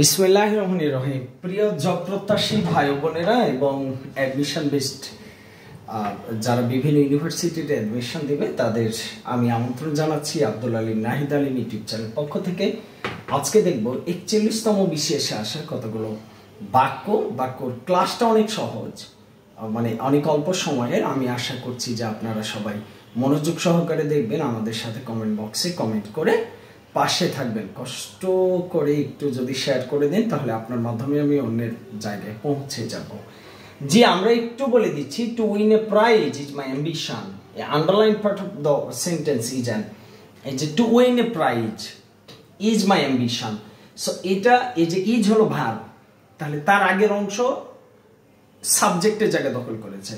বিসমিল্লাহ রহমান রহিম প্রিয় জব প্রত্যাশী ভাই বোনেরা এবং অ্যাডমিশন বেসড যারা বিভিন্ন ইউনিভার্সিটিতে অ্যাডমিশন দেবে, তাদের আমি আমন্ত্রণ জানাচ্ছি আব্দুল আলিম নাহিদ আলিম ইউটিউব চ্যানেল পক্ষ থেকে। আজকে দেখব একচল্লিশতম বিশেষে আসা কতগুলো বাক্য। বাক্যর ক্লাসটা অনেক সহজ মানে অনেক অল্প সময়ের। আমি আশা করছি যে আপনারা সবাই মনোযোগ সহকারে দেখবেন, আমাদের সাথে কমেন্ট বক্সে কমেন্ট করে পাশে থাকবেন। কষ্ট করে একটু যদি শেয়ার করে দেন, তাহলে আপনার মাধ্যমে আমি অন্যের জায়গায় পৌঁছে যাব। জি, আমরা একটু বলে দিচ্ছি to win a prize is my ambition underline part of the sentence is an এই যে to win a prize is my ambition so এটা, এই যে ইজ হলো ভার, তাহলে তার আগের অংশ সাবজেক্টের জায়গা দখল করেছে।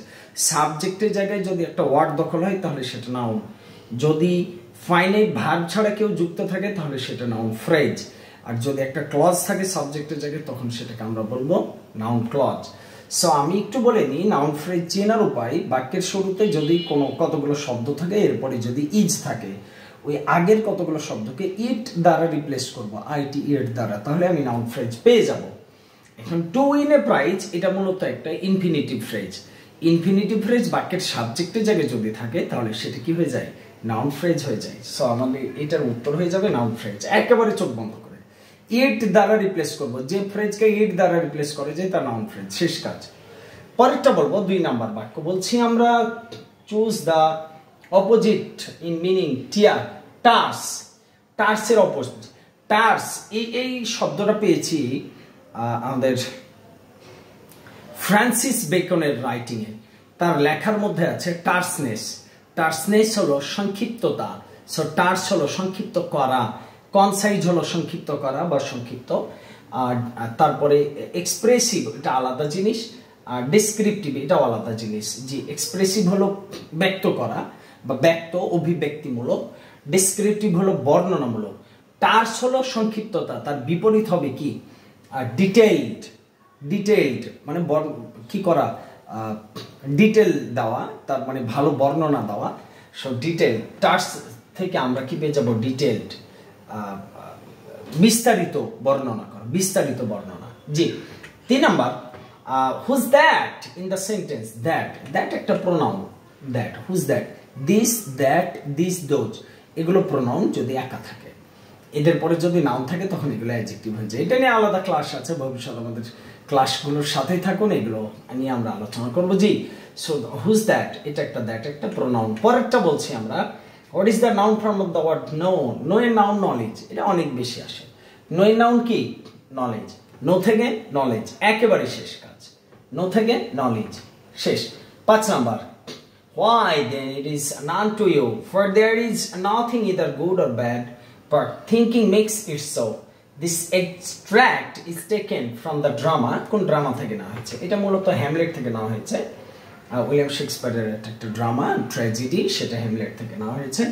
সাবজেক্টের জায়গায় যদি একটা ওয়ার্ড দখল হয়, তাহলে সেটা নাউন যদি ফাইনাইট ভার্ব ছাড়া কেউ যুক্ত থাকে, তাহলে সেটা নাউন ফ্রেজ আর যদি একটা ক্লজ থাকে সাবজেক্টের জায়গায়, তখন সেটাকে আমরা বলব নাউন ক্লজ সো আমি একটু বলে নিই নাউন ফ্রেজ চেনার উপায়, বাক্যের শুরুতে যদি কোনো কতগুলো শব্দ থাকে, এরপরে যদি ইজ থাকে, ওই আগের কতগুলো শব্দকে ইট দ্বারা রিপ্লেস করব আইটি ইট দ্বারা, তাহলে আমি নাউন ফ্রেজ পেয়ে যাব। এখন টু ইন এ প্রাইজ এটা মূলত একটা ইনফিনিটিভ ফ্রেজ ইনফিনিটিভ ফ্রেজ বাক্যের সাবজেক্টের জায়গায় যদি থাকে, তাহলে সেটা কি হয়ে যায়? নাউন ফ্রেজ হয়ে যায়। সো আমাদের এটার উত্তর হয়ে যাবে নাউন ফ্রেজ একেবারে চোখ বন্ধ করে। ইট দ্বারা রিপ্লেস করব। যে ফ্রেজকে ইট দ্বারা রিপ্লেস করে যায় তার নাউন ফ্রেজ শেষ কাজ। পরেরটা বলব, দুই নাম্বার বাক্য। বলছি আমরা choose the opposite in meaning tear terse টার্সের opposite terse এই এই শব্দটা পেয়েছি আমাদের ফ্রান্সিস বেকনের রাইটিংয়ে তার লেখার মধ্যে আছে টার্সনেস টার্সনেস হলো সংক্ষিপ্ততা। সো টার্স হলো সংক্ষিপ্ত করা কনসাইজ হলো সংক্ষিপ্ত করা বা সংক্ষিপ্ত, আর তারপরে এক্সপ্রেসিভ এটা আলাদা জিনিস, আর ডিসক্রিপটিভ এটাও আলাদা জিনিস। জি এক্সপ্রেসিভ হলো ব্যক্ত করা বা ব্যক্ত, অভিব্যক্তিমূলক ডিসক্রিপটিভ হলো বর্ণনামূলক। টার্স হলো সংক্ষিপ্ততা, তার বিপরীত হবে কি? আর ডিটেইলড ডিটেইলড মানে কি করা? ডিটেল দেওয়া, তার মানে ভালো বর্ণনা দেওয়া। সো ডিটেল টার্স থেকে আমরা কি পেয়ে যাব? ডিটেলড বিস্তারিত বর্ণনা করা, বিস্তারিত বর্ণনা। জি, তিন number whose that in the sentence that that একটা pronoun that whose that this that this those এগুলো প্রোনাউন যদি একা থাকে। এদের পরে যদি নাম থাকে, তখন এগুলো অ্যাডজেক্টিভ হয়ে যায়। এটা নিয়ে আলাদা ক্লাস আছে, ভবিষ্যৎ আমাদের ক্লাসগুলোর সাথেই থাকুন এগুলো নিয়ে আমরা আলোচনা করব। জি সো হুজ দ্যাট এটা একটা দ্যাট একটা প্রোনাউন পরেরটা বলছি আমরা। What is the noun from of the word know know এর নাউন নলেজ এটা অনেক বেশি আসে। নো এর নাউন কি? নলেজ নো থেকে নলেজ একেবারে শেষ কাজ। নো থেকে নলেজ শেষ। পাঁচ number. Why then it is none to you, for there is nothing either good or bad, but thinking makes it so. This extract is taken from the drama. কোন drama থেকে নেওয়া হয়েছে? এটা মূলত Hamlet থেকে নেওয়া হয়েছে। উইলিয়াম শেক্সপিয়ারের একটা ড্রামা ট্র্যাজেডি সেটা হ্যামলেট থেকে নেওয়া হয়েছে।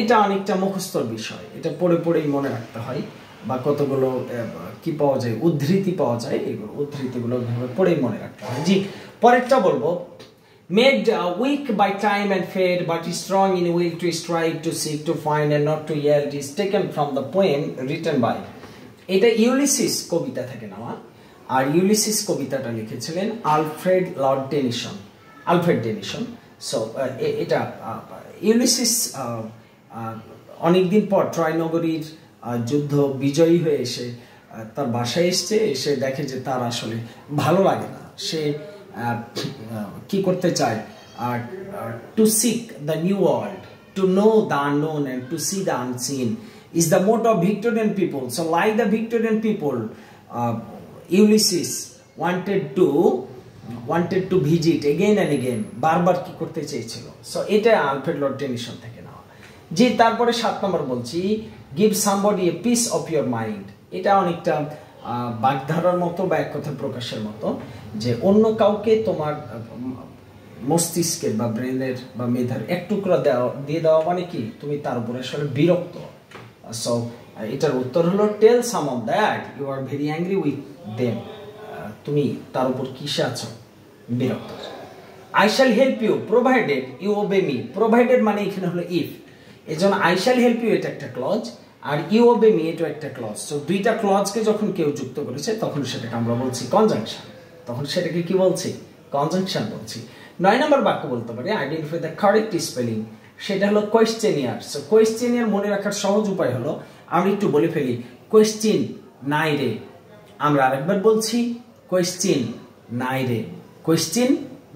এটা অনেকটা মুখস্থর বিষয়। এটা পড়ে পড়েই মনে রাখতে হয় বা কতগুলো কি পাওয়া যায় উদ্ধৃতি পাওয়া যায় এগুলো উদ্ধৃতিগুলো পড়েই মনে রাখতে হয়। জি পরেরটা বলব। Made uh, weak by time and fate, but strong in will to strive, to seek, to find, and not to yield, is taken from the poem written by. এটা ইউলিসিস কবিতা থেকে নেওয়া। আর ইউলিসিস কবিতাটা লিখেছিলেন Alfred Lord Tennyson. Alfred Tennyson. So এটা Ulysses অনেকদিন পর ট্রয় নগরীর যুদ্ধ বিজয়ী হয়ে এসে তার বাসায় এসছে, এসে দেখে যে তার আসলে ভালো লাগে না। সে কি করতে চায়? আর to seek the new world to know the unknown and to see the unseen is the motto of Victorian people. So, like the Victorian people, uh, Ulysses wanted to wanted to visit again and again. বারবার কি করতে চেয়েছিল? So এটা Alfred Lord Tennyson থেকে নেওয়া। জি তারপরে সাত নম্বর বলছি give somebody a piece of your mind এটা অনেকটা বাগধারার মতো বা এক কথা প্রকাশের মতো যে অন্য কাউকে তোমার মস্তিষ্কের বা ব্রেনের বা মেধার এক টুকরা দেওয়া দিয়ে দেওয়া মানে কি? তুমি তার উপরে আসলে বিরক্ত। সো এটার উত্তর হলো tell some of that you are very angry with them তুমি তার উপর কিসে আছো? বিরক্ত I shall help you provided you obey me provided মানে এখানে হলো ইফ এই জন্য আই শ্যাল হেল্প ইউ এটা একটা ক্লজ আর ইউ ওবে মি এটাও একটা ক্লজ সো দুইটা ক্লজকে যখন কেউ যুক্ত করেছে, তখন সেটাকে আমরা বলছি কনজাংশন তখন সেটাকে কি বলছি? কনজাংশন বলছি। নয় নম্বর বাক্য বলতে পারি আইডেন্টিফাই দ্য কারেক্ট স্পেলিং সেটা হলো কোয়েশ্চেনিয়ার সো কোয়েশ্চেনিয়ার মনে রাখার সহজ উপায় হলো, আমি একটু বলে ফেলি কোয়েশ্চেন নাই রে। আমরা আরেকবার বলছি কোয়েশ্চেন নাই রে। কোয়েশ্চেন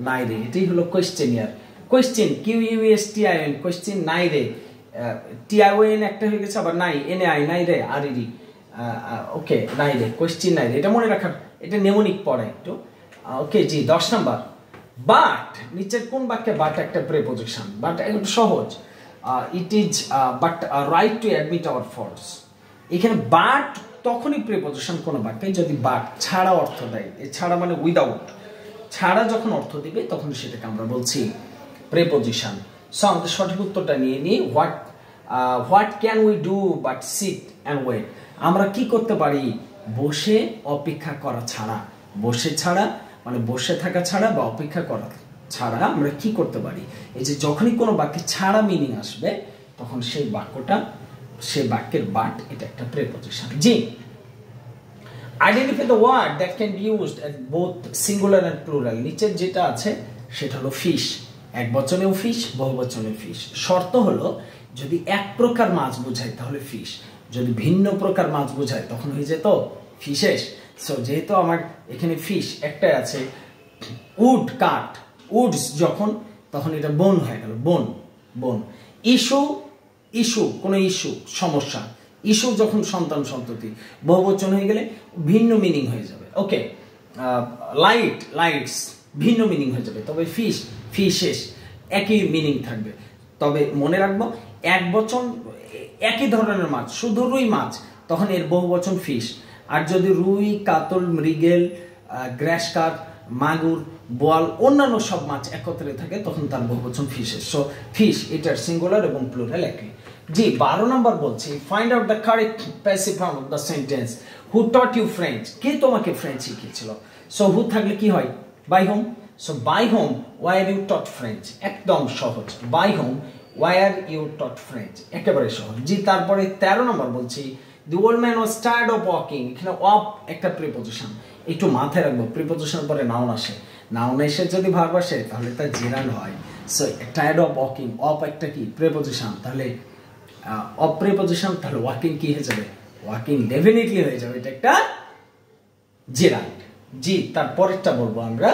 নাই রে, এটাই হলো questionnaire question Q U S T I N question নাই রে। টি আই ও এন একটা হয়ে গেছে, আবার নাই এন আই নাই রে আর ইডি ওকে নাই রে কোয়েশ্চেন নাই রে। এটা মনে রাখার, এটা নেমনিক পড়ে একটু। ওকে জি, দশ নাম্বার। বাট নিচের কোন বাক্যে বাট একটা প্রেপোজিশন বাট একটু সহজ। It is but right to admit our force এখানে বাট তখনই প্রেপোজিশন কোনো বাক্যে যদি বাট ছাড়া অর্থ দেয়। ছাড়া মানে উইদাউট ছাড়া যখন অর্থ দিবে, তখন সেটাকে আমরা বলছি প্রেপোজিশন সো আমাদের সঠিক উত্তরটা নিয়ে নিই what what can we do but sit and wait আমরা কি করতে পারি? বসে অপেক্ষা করা ছাড়া। বসে ছাড়া মানে বসে থাকা ছাড়া বা অপেক্ষা করা ছাড়া আমরা কি করতে পারি? এই যে যখনই কোনো বাক্যে ছাড়া মিনিং আসবে, তখন সেই বাক্যটা, সেই বাক্যের বাট এটা একটা preposition G. Identify the word that can be used at both singular and plural নিচের যেটা আছে, সেটা হলো ফিশ এক বচনেও ফিশ বহু বচনেও ফিশ শর্ত হলো, যদি এক প্রকার মাছ বোঝায় তাহলে ফিশ যদি ভিন্ন প্রকার মাছ বোঝায়, তখন হয়ে যেত ফিশেস সো যেহেতু আমার এখানে ফিশ একটাই আছে, উড কাঠ উডস যখন, তখন এটা বন হয়ে গেল বোন বোন ইস্যু ইস্যু কোনো ইস্যু সমস্যা। ইস্যু যখন সন্তান সন্ততি, বহুবচন হয়ে গেলে ভিন্ন মিনিং হয়ে যাবে। ওকে লাইট লাইটস ভিন্ন মিনিং হয়ে যাবে। তবে ফিশ ফিশেস একই মিনিং থাকবে। তবে মনে রাখব, এক বচন একই ধরনের মাছ, শুধু রুই মাছ, তখন এর বহু বচন ফিশ আর যদি রুই, কাতল, মৃগেল গ্র্যাস কাপ মাগুর, বোয়াল, অন্যান্য সব মাছ একত্রে থাকে, তখন তার বহুবচন ফিশের সো ফিশ এটার সিঙ্গুলার এবং প্লুরাল একই। জি, বারো নম্বর বলছি find out the correct passive form of the sentence who taught you French কে তোমাকে ফ্রেঞ্চ শিখিয়েছিল? সো হু থাকলে কি হয়? By whom so by whom why are you taught French একদম সহজ। By whom why are you taught French একেবারে সহজ। জি, তারপরে তেরো নম্বর বলছি the old man was tired of walking এখানে অফ একটা প্রিপোজিশন একটু মাথায় রাখব প্রিপোজিশন পরে নাউন আসে। নাউন এসে যদি ভার্ব আসে, তাহলে তার জেরান হয়। So tired of walking of একটা কি? প্রিপোজিশন তাহলে অফ প্রিপোজিশন তাহলে ওয়াকিং কি হয়ে যাবে? ওয়াকিং ডেফিনেটলি হয়ে যাবে। এটা একটা জেরান্ড জি, তারপরেরটা বলব আমরা।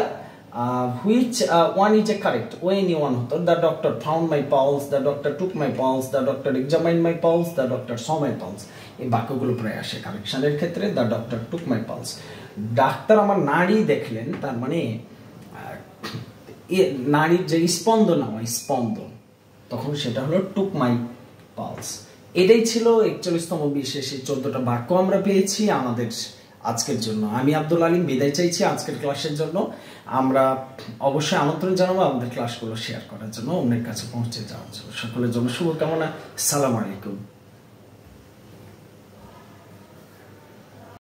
Which one is a correct when you one হতো the doctor found my pulse the doctor took my pulse the doctor examine my pulse the doctor saw my pulse এই বাক্যগুলো প্রায় আসে কারেকশনের ক্ষেত্রে the doctor took my pulse doctor আমার নাড়ি দেখলেন, তার মানে নারীর যে স্পন্দন, আমার স্পন্দন, তখন সেটা হলো টুক মাই পালস এটাই ছিল একচল্লিশতম বিশেষে চোদ্দটা বাক্য আমরা পেয়েছি আমাদের আজকের জন্য। আমি আব্দুল আলিম, বিদায় চাইছি আজকের ক্লাসের জন্য। আমরা অবশ্যই আমন্ত্রণ জানাব আমাদের ক্লাসগুলো শেয়ার করার জন্য। অন্যের কাছে পৌঁছে যাওয়ার জন্য। সকলের জন্য শুভকামনা। সালাম আলাইকুম।